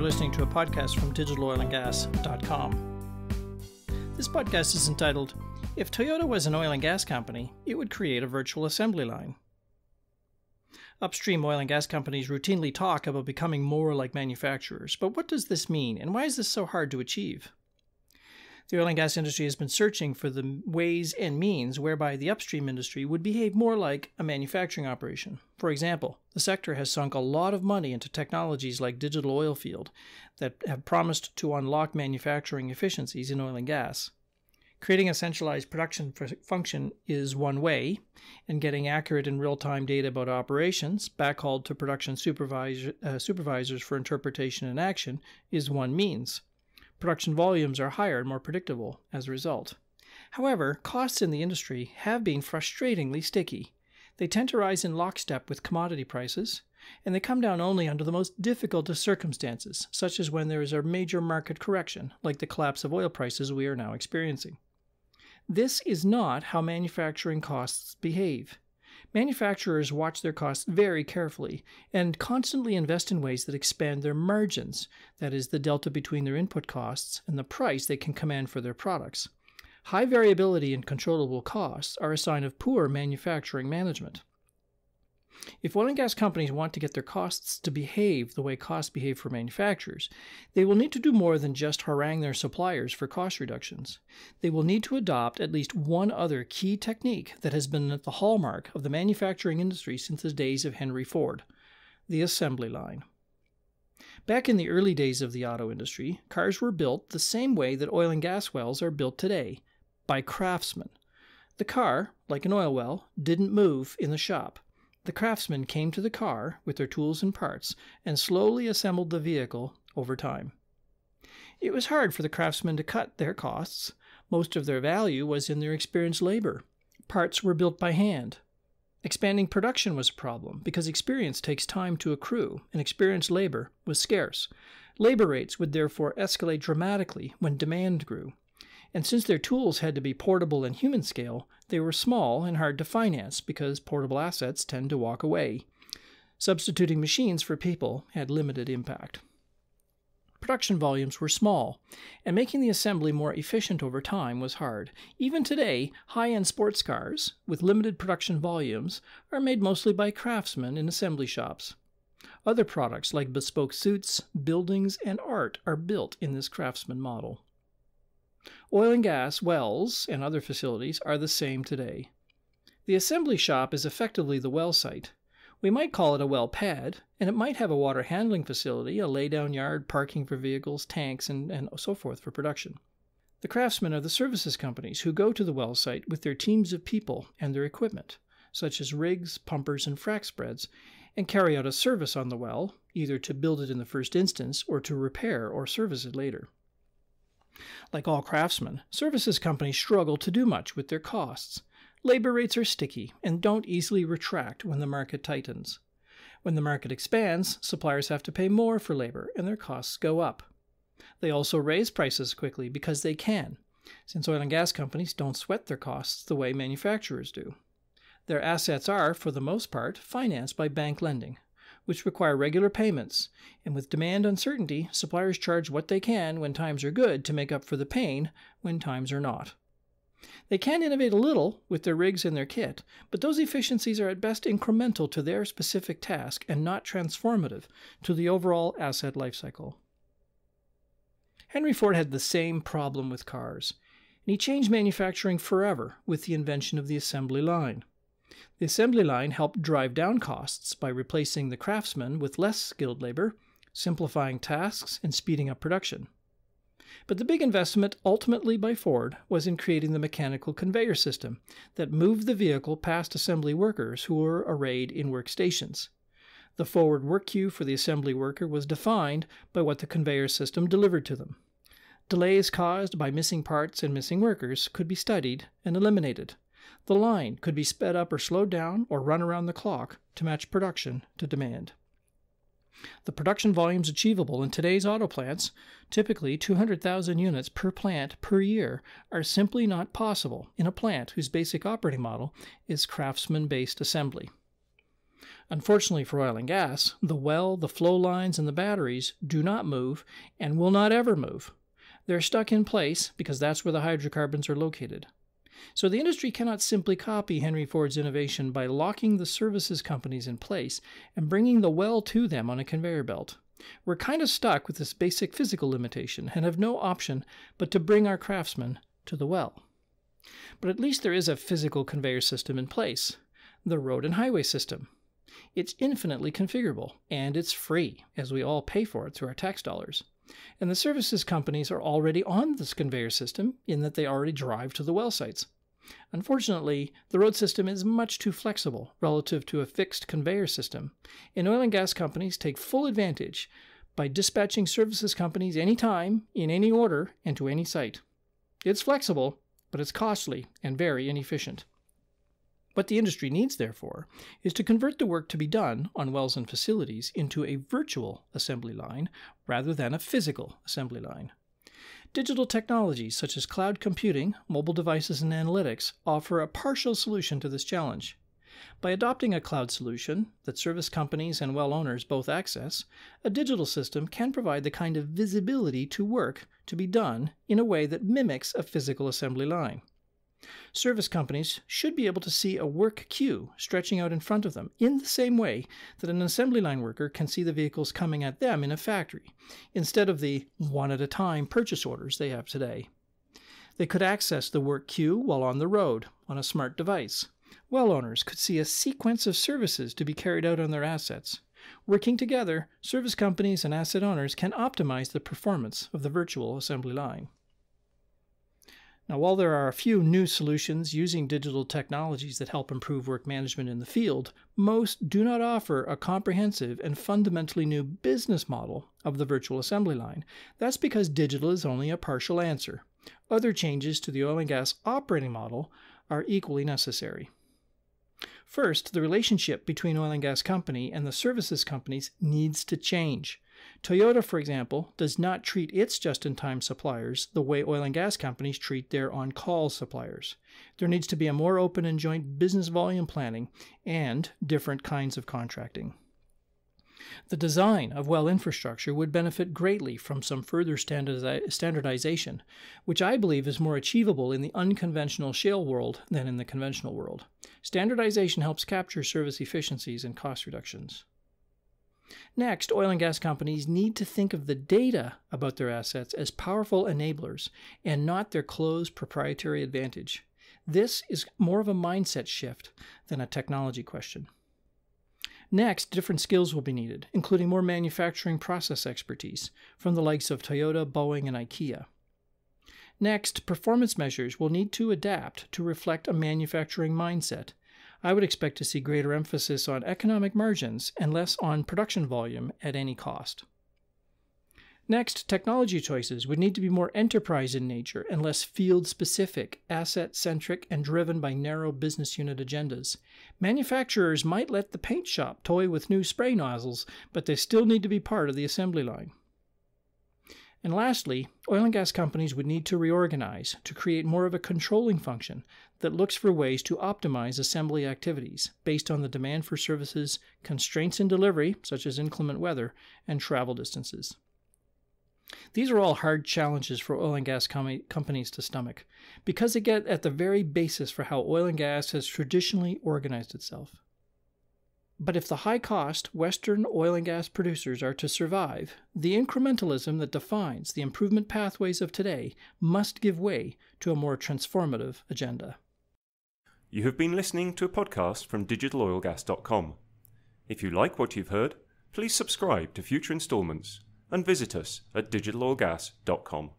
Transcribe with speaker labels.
Speaker 1: You're listening to a podcast from digitaloilandgas.com. This podcast is entitled If Toyota was an oil and gas company, it would create a virtual assembly line. Upstream oil and gas companies routinely talk about becoming more like manufacturers, but what does this mean and why is this so hard to achieve? The oil and gas industry has been searching for the ways and means whereby the upstream industry would behave more like a manufacturing operation. For example, the sector has sunk a lot of money into technologies like digital oil field that have promised to unlock manufacturing efficiencies in oil and gas. Creating a centralized production function is one way, and getting accurate and real time data about operations, backhauled to production supervisor, uh, supervisors for interpretation and action, is one means. Production volumes are higher and more predictable as a result. However, costs in the industry have been frustratingly sticky. They tend to rise in lockstep with commodity prices, and they come down only under the most difficult of circumstances, such as when there is a major market correction, like the collapse of oil prices we are now experiencing. This is not how manufacturing costs behave. Manufacturers watch their costs very carefully and constantly invest in ways that expand their margins, that is, the delta between their input costs and the price they can command for their products. High variability in controllable costs are a sign of poor manufacturing management. If oil and gas companies want to get their costs to behave the way costs behave for manufacturers, they will need to do more than just harangue their suppliers for cost reductions. They will need to adopt at least one other key technique that has been at the hallmark of the manufacturing industry since the days of Henry Ford the assembly line. Back in the early days of the auto industry, cars were built the same way that oil and gas wells are built today by craftsmen. The car, like an oil well, didn't move in the shop. The craftsmen came to the car with their tools and parts and slowly assembled the vehicle over time. It was hard for the craftsmen to cut their costs. Most of their value was in their experienced labor. Parts were built by hand. Expanding production was a problem because experience takes time to accrue and experienced labor was scarce. Labor rates would therefore escalate dramatically when demand grew and since their tools had to be portable and human scale, they were small and hard to finance because portable assets tend to walk away. Substituting machines for people had limited impact. Production volumes were small, and making the assembly more efficient over time was hard. Even today, high end sports cars, with limited production volumes, are made mostly by craftsmen in assembly shops. Other products like bespoke suits, buildings, and art are built in this craftsman model. Oil and gas wells and other facilities are the same today. The assembly shop is effectively the well site. We might call it a well pad, and it might have a water handling facility, a laydown yard, parking for vehicles, tanks, and, and so forth for production. The craftsmen are the services companies who go to the well site with their teams of people and their equipment, such as rigs, pumpers, and frac spreads, and carry out a service on the well, either to build it in the first instance or to repair or service it later. Like all craftsmen, services companies struggle to do much with their costs. Labor rates are sticky and don't easily retract when the market tightens. When the market expands, suppliers have to pay more for labor and their costs go up. They also raise prices quickly because they can, since oil and gas companies don't sweat their costs the way manufacturers do. Their assets are, for the most part, financed by bank lending, which require regular payments, and with demand uncertainty, suppliers charge what they can when times are good to make up for the pain when times are not. They can innovate a little with their rigs and their kit, but those efficiencies are at best incremental to their specific task and not transformative to the overall asset lifecycle. Henry Ford had the same problem with cars, and he changed manufacturing forever with the invention of the assembly line. The assembly line helped drive down costs by replacing the craftsmen with less skilled labor, simplifying tasks, and speeding up production. But the big investment, ultimately by Ford, was in creating the mechanical conveyor system that moved the vehicle past assembly workers who were arrayed in workstations. The forward work queue for the assembly worker was defined by what the conveyor system delivered to them. Delays caused by missing parts and missing workers could be studied and eliminated. The line could be sped up or slowed down or run around the clock to match production to demand. The production volumes achievable in today's auto plants, typically 200,000 units per plant per year, are simply not possible in a plant whose basic operating model is craftsman based assembly. Unfortunately for oil and gas, the well, the flow lines, and the batteries do not move and will not ever move. They're stuck in place because that's where the hydrocarbons are located. So the industry cannot simply copy Henry Ford's innovation by locking the services companies in place and bringing the well to them on a conveyor belt. We're kind of stuck with this basic physical limitation and have no option but to bring our craftsmen to the well. But at least there is a physical conveyor system in place the road and highway system. It's infinitely configurable, and it's free, as we all pay for it through our tax dollars. And the services companies are already on this conveyor system in that they already drive to the well sites. Unfortunately, the road system is much too flexible relative to a fixed conveyor system, and oil and gas companies take full advantage by dispatching services companies anytime, in any order, and to any site. It's flexible, but it's costly and very inefficient. What the industry needs, therefore, is to convert the work to be done on wells and facilities into a virtual assembly line rather than a physical assembly line. Digital technologies such as cloud computing, mobile devices, and analytics offer a partial solution to this challenge. By adopting a cloud solution that service companies and well owners both access, a digital system can provide the kind of visibility to work to be done in a way that mimics a physical assembly line. Service companies should be able to see a work queue stretching out in front of them in the same way that an assembly line worker can see the vehicles coming at them in a factory, instead of the one at a time purchase orders they have today. They could access the work queue while on the road on a smart device. Well owners could see a sequence of services to be carried out on their assets. Working together, service companies and asset owners can optimize the performance of the virtual assembly line. Now, while there are a few new solutions using digital technologies that help improve work management in the field, most do not offer a comprehensive and fundamentally new business model of the virtual assembly line. That's because digital is only a partial answer. Other changes to the oil and gas operating model are equally necessary. First, the relationship between oil and gas company and the services companies needs to change. Toyota, for example, does not treat its just in time suppliers the way oil and gas companies treat their on call suppliers. There needs to be a more open and joint business volume planning and different kinds of contracting. The design of well infrastructure would benefit greatly from some further standardization, which I believe is more achievable in the unconventional shale world than in the conventional world. Standardization helps capture service efficiencies and cost reductions. Next, oil and gas companies need to think of the data about their assets as powerful enablers and not their closed proprietary advantage. This is more of a mindset shift than a technology question. Next, different skills will be needed, including more manufacturing process expertise from the likes of Toyota, Boeing, and IKEA. Next, performance measures will need to adapt to reflect a manufacturing mindset I would expect to see greater emphasis on economic margins and less on production volume at any cost. Next, technology choices would need to be more enterprise in nature and less field specific, asset centric, and driven by narrow business unit agendas. Manufacturers might let the paint shop toy with new spray nozzles, but they still need to be part of the assembly line. And lastly, oil and gas companies would need to reorganize to create more of a controlling function that looks for ways to optimize assembly activities based on the demand for services, constraints in delivery, such as inclement weather, and travel distances. These are all hard challenges for oil and gas com- companies to stomach because they get at the very basis for how oil and gas has traditionally organized itself. But if the high cost Western oil and gas producers are to survive, the incrementalism that defines the improvement pathways of today must give way to a more transformative agenda.
Speaker 2: You have been listening to a podcast from digitaloilgas.com. If you like what you've heard, please subscribe to future installments and visit us at digitaloilgas.com.